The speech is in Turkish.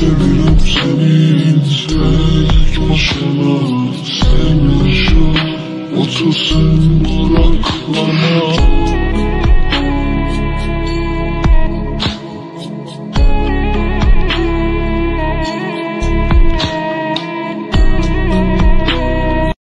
Sevilip senin tek başına Sen yaşa Otursun bırak